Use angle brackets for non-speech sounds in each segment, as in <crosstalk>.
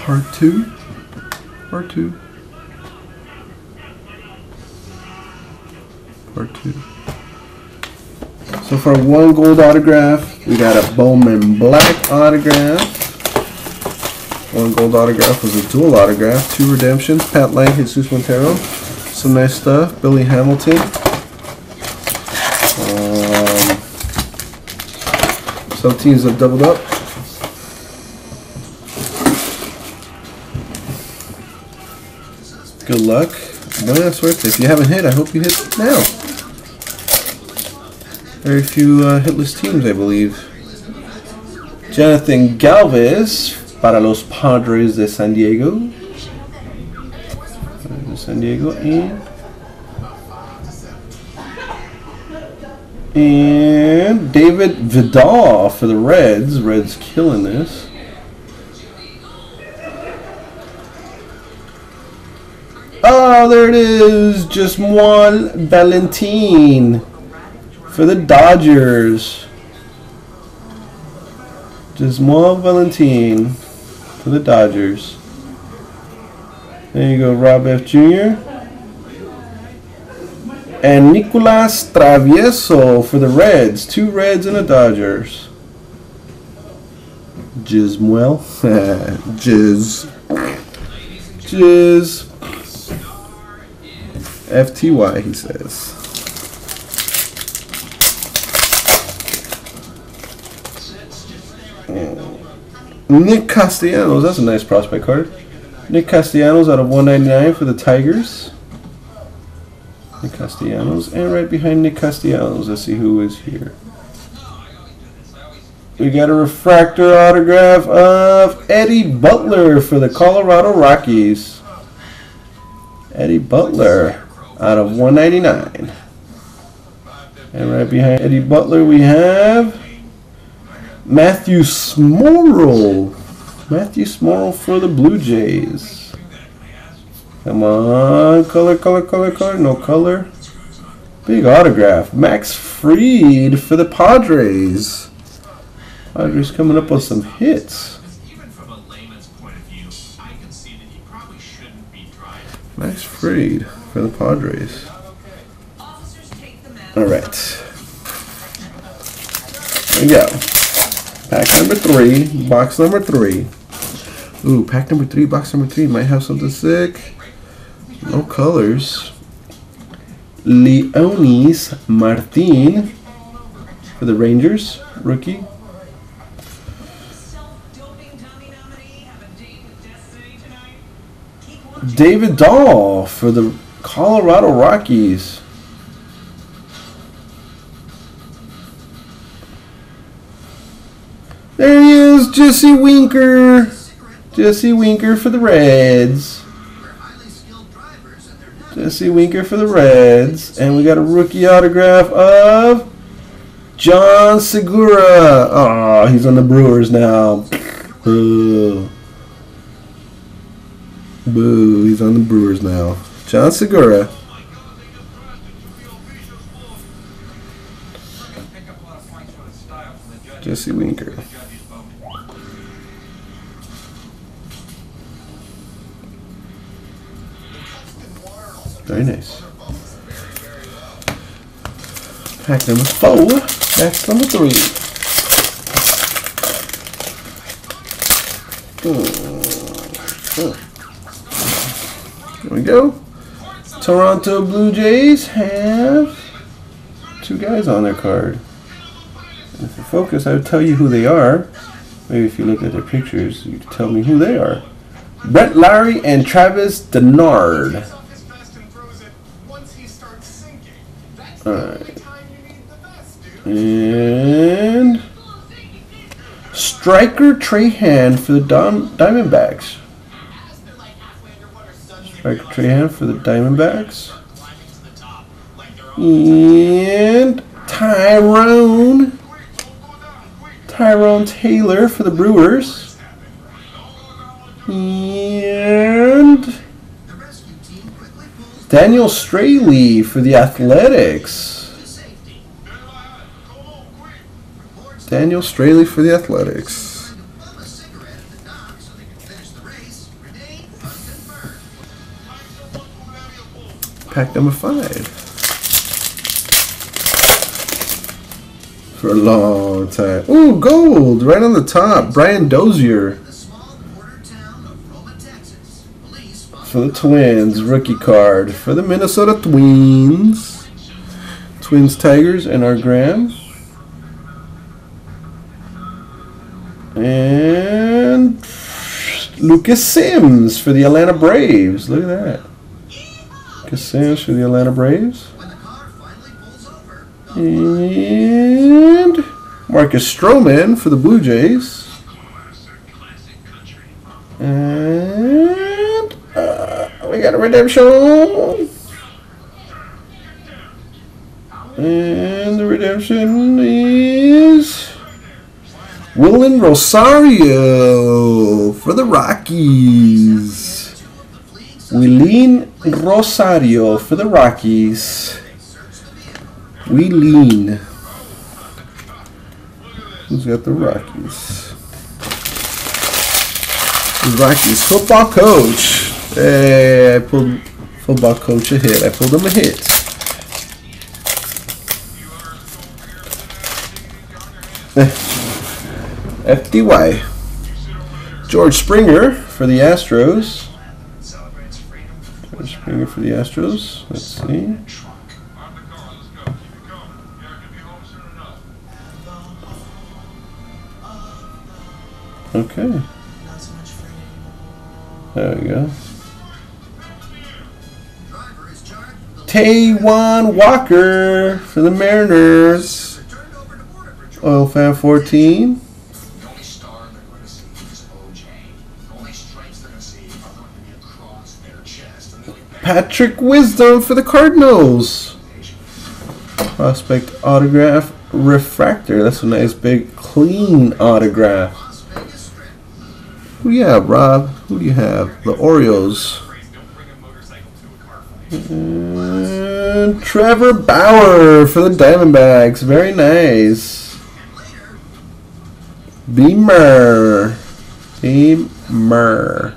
Part two. Part two. Part two. So for one gold autograph, we got a Bowman Black autograph. One gold autograph was a dual autograph. Two redemptions. Pat Lang, Jesus Montero. Some nice stuff. Billy Hamilton. Um, some teams have doubled up. Good luck. Buena suerte. If you haven't hit, I hope you hit now. Very few uh, hitless teams, I believe. Jonathan Galvez para los Padres de San Diego. San Diego and and David Vidal for the Reds. Reds killing this. Oh, there it is. Just one Valentin for the Dodgers. Gismar Valentin for the Dodgers. There you go, Rob F. Jr. And Nicolas Travieso for the Reds. Two Reds and a Dodgers. Jesmuel. Jiz. <laughs> Jiz. FTY, he says. Oh. Nick Castellanos, that's a nice prospect card. Nick Castellanos out of 199 for the Tigers. Nick Castellanos, and right behind Nick Castellanos, let's see who is here. We got a refractor autograph of Eddie Butler for the Colorado Rockies. Eddie Butler out of 199. And right behind Eddie Butler we have Matthew Smoral. Matthew Smoral for the Blue Jays. Come on, color, color, color, color, no color. Big autograph. Max Fried for the Padres. Padres coming up with some hits. Max Fried for the Padres. All right. We go. Pack number three, box number three. Ooh, pack number three, box number three might have something sick. No colors. Leonys Martin for the Rangers, rookie. David Dahl for the Colorado Rockies. There he is, Jesse Winker. Jesse Winker for the Reds. Jesse Winker for the Reds. And we got a rookie autograph of Jean Segura. Oh, he's on the Brewers now. Boo. Boo, he's on the Brewers now. Jean Segura. Jesse Winker. Very nice. Pack number four. Pack number three. There we go. Toronto Blue Jays have two guys on their card. If you focus, I would tell you who they are. Maybe if you look at their pictures, you could tell me who they are. Brett Lawrie and Travis d'Arnaud. Alright. And Stryker Trahan for the Diamondbacks. Stryker Trahan for the Diamondbacks. And Tyrone. Tyrone Taylor for the Brewers. And Daniel Straily for the Athletics. Daniel Straily for the Athletics. Pack number five. For a long time. Ooh, gold! Right on the top. Brian Dozier. For the Twins. Rookie card. For the Minnesota Twins. Twins Tigers and our Graham. And Lucas Sims for the Atlanta Braves. Look at that. Sims for the Atlanta Braves. And Marcus Stroman for the Blue Jays. And uh, we got a redemption. And the redemption is Wilin Rosario for the Rockies. Wilin Rosario for the Rockies. We lean. Who's got the Rockies? Rockies football coach. Hey, I pulled football coach a hit. I pulled him a hit. Eh, FDY. George Springer for the Astros. George Springer for the Astros. Let's see. Okay. There we go. Taijuan Walker for the Mariners. Oil Fan 14. Patrick Wisdom for the Cardinals. Prospect autograph refractor. That's a nice big clean autograph. Who do you have, Rob? Who do you have? The Orioles. And Trevor Bauer for the Diamondbacks. Very nice. Beamer. Beamer.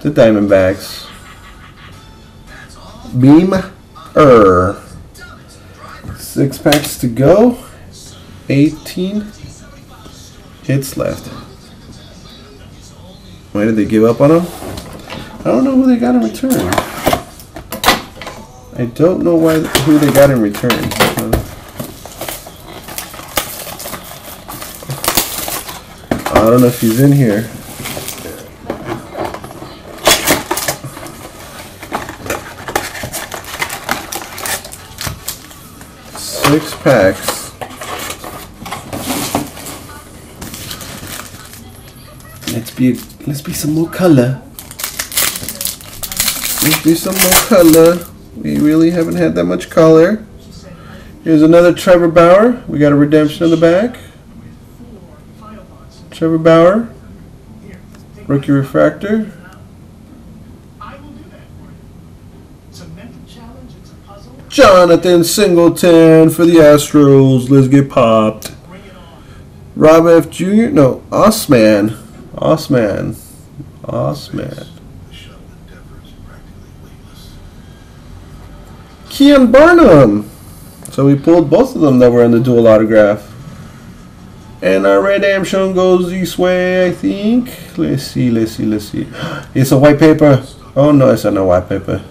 The Diamondbacks. Beam er. Six packs to go. 18 hits left. Why did they give up on him? I don't know who they got in return. I don't know why who they got in return. I don't know if he's in here. Six packs. Let's be let's be some more color. Let's be some more color. We really haven't had that much color. Here's another Trevor Bauer. We got a redemption in the back. Trevor Bauer. Rookie refractor. Jonathan Singleton for the Astros. Let's get popped. Rob F. Jr. No, Osman. Osman. Osman. Keon Barnum. So we pulled both of them that were in the dual autograph. And our red Amshon goes this way, I think. Let's see, let's see, let's see. <gasps> It's a white paper. Oh no, it's not a white paper.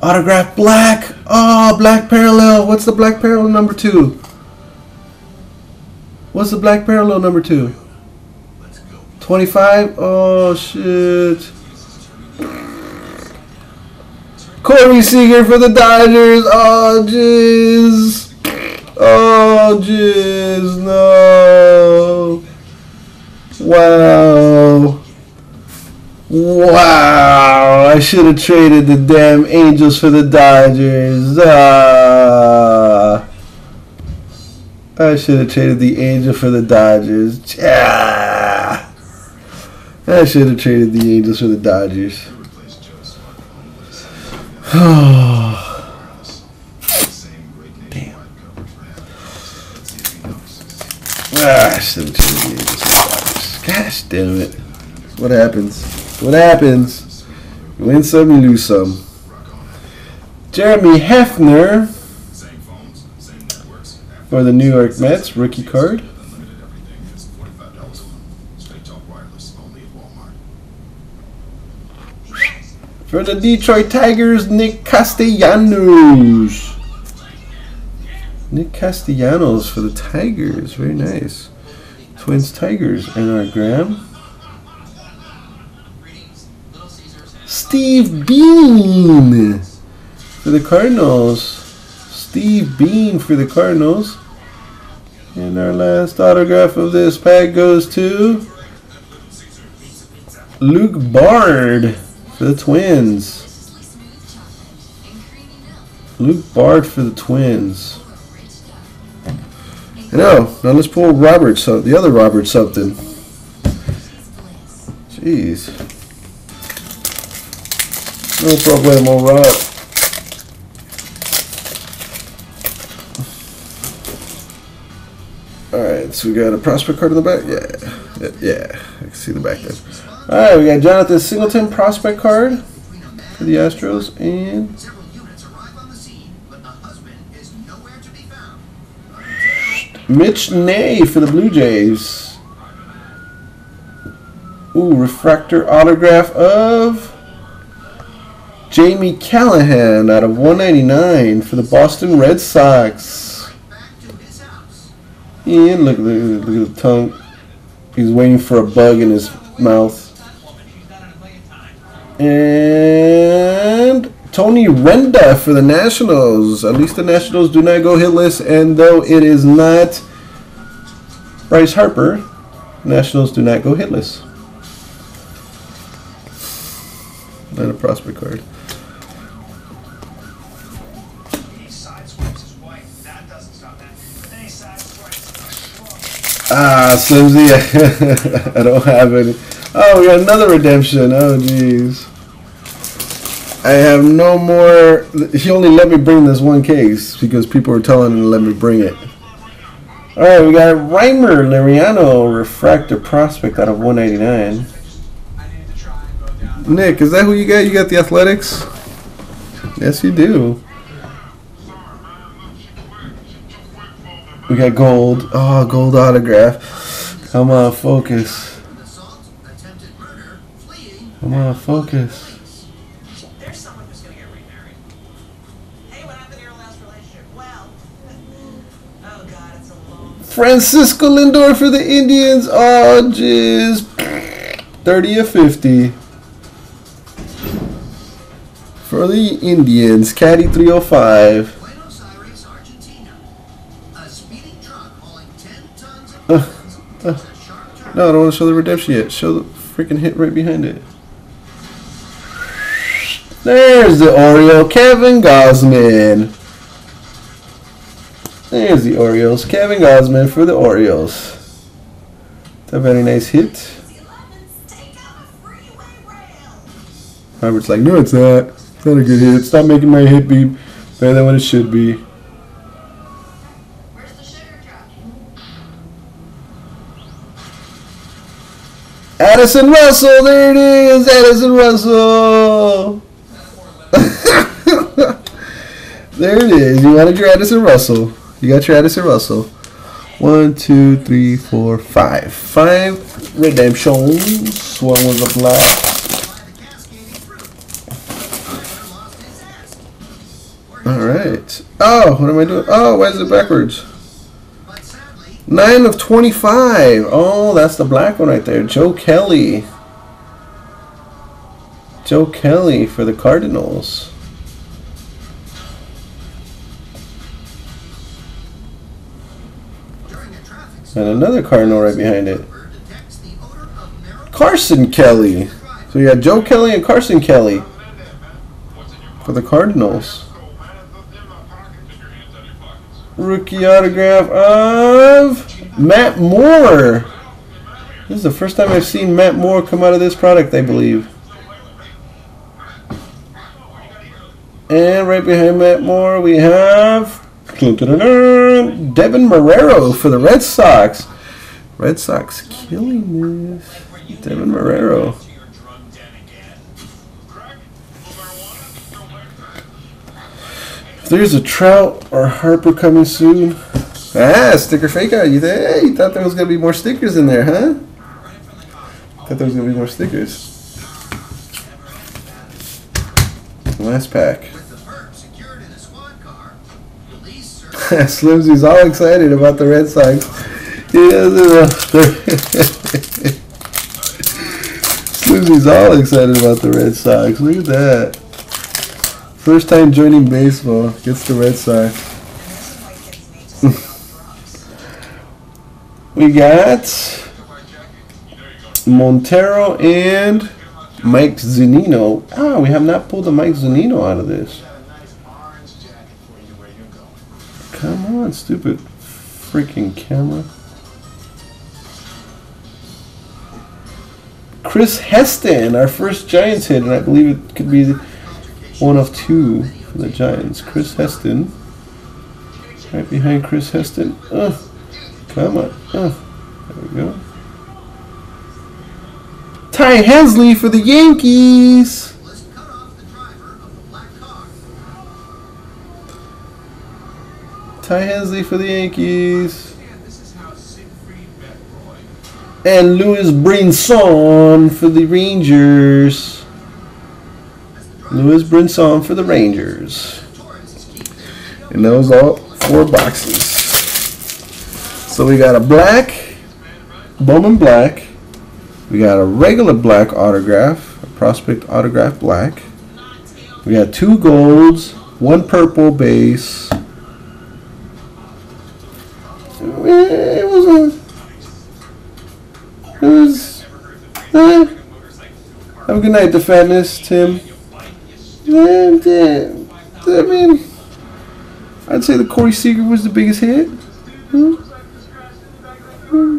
Autograph black. Oh, black parallel. What's the black parallel number two? What's the black parallel number two? 25? Oh, shit. Corey Seager for the Dodgers. Oh, jeez. Oh, jeez. No. Wow. Wow. I should have traded the damn Angels for the Dodgers. Ah. I should have traded the Angel for the Dodgers. Ah. I should have traded the Angels for the Dodgers. <sighs> Damn. Ah, I should have traded the Angels for the Dodgers. Gosh damn it. What happens? What happens? You win some, you lose some. Jeremy Hefner for the New York Mets, rookie card. For the Detroit Tigers, Nick Castellanos. Nick Castellanos for the Tigers. Very nice. Twins Tigers. And our Graham. Steve Bean for the Cardinals. Steve Bean for the Cardinals. And our last autograph of this pack goes to Luke Bard for the Twins. Luke Bard for the Twins. Know. Now let's pull Robert, so the other Robert something. Jeez. No problemo, Rob. Alright, so we got a prospect card in the back? Yeah. Yeah, I can see the back there. Alright, we got Jonathan Singleton prospect card for the Astros and Mitch Nay for the Blue Jays. Ooh, refractor autograph of Jamie Callahan out of 199 for the Boston Red Sox. And look, look, at the tongue. He's waiting for a bug in his mouth. And Tony Renda for the Nationals. At least the Nationals do not go hitless, and though it is not Bryce Harper, Nationals do not go hitless. Not a prospect card. Ah, Slimsy, <laughs> I don't have any. Oh, we got another redemption. Oh, jeez. I have no more. He only let me bring this one case because people were telling him to let me bring it. All right, we got Rymer Liriano refractor prospect out of 189. Nick, is that who you got? You got the Athletics? Yes, you do. We got gold. Oh, gold autograph. Come on, focus. Come on, focus. Francisco Lindor for the Indians. Oh, jeez. 30 of 50. For the Indians, Caddy 305. No, I don't want to show the redemption yet. Show the freaking hit right behind it. There's the Oriole, Kevin Gausman. There's the Orioles. Kevin Gausman for the Orioles. A very nice hit. Robert's like, no, it's not. It's not a good hit. Stop making my hit be better than what it should be. Addison Russell, there it is, Addison Russell. <laughs> there it is. You wanted your Addison Russell. You got your Addison Russell. One, two, three, four, five. Five redemptions. One was a black. All right. Oh, what am I doing? Oh, why is it backwards? 9 of 25. Oh, that's the black one right there. Joe Kelly. Joe Kelly for the Cardinals. And another Cardinal right behind it. Carson Kelly. So you got Joe Kelly and Carson Kelly for the Cardinals. Rookie autograph of Matt Moore. This is the first time I've seen Matt Moore come out of this product, I believe. And right behind Matt Moore, we have Deven Marrero for the Red Sox. Red Sox killing this. Deven Marrero. If there's a Trout or Harper coming soon. Ah, sticker fake out. You, th- hey, you thought there was going to be more stickers in there, huh? Thought there was going to be more stickers. Last pack. With the perp secured in a squad car, police <laughs> Slimsy's all excited about the Red Sox. Yeah, they're- they're- Slimsy's all excited about the Red Sox. Look at that. First time joining baseball. Gets the Red Sox. <laughs> We got Montero and Mike Zunino. Ah, we have not pulled the Mike Zunino out of this. Come on, stupid freaking camera. Chris Heston, our first Giants hit, and I believe it could be one of two for the Giants. Chris Heston. Right behind Chris Heston. Uh, come on. Uh, there we go. Ty Hensley for the Yankees. Ty Hensley for the Yankees. And Lewis Brinson for the Rangers. Lewis Brinson for the Rangers. And those all four boxes. So we got a black, Bowman black. We got a regular black autograph, a prospect autograph black. We got two golds, one purple base. It was a. It was. Have a good night, the fatness, Tim. And, uh, I mean, I'd say the Corey Seager was the biggest hit. Hmm? Hmm.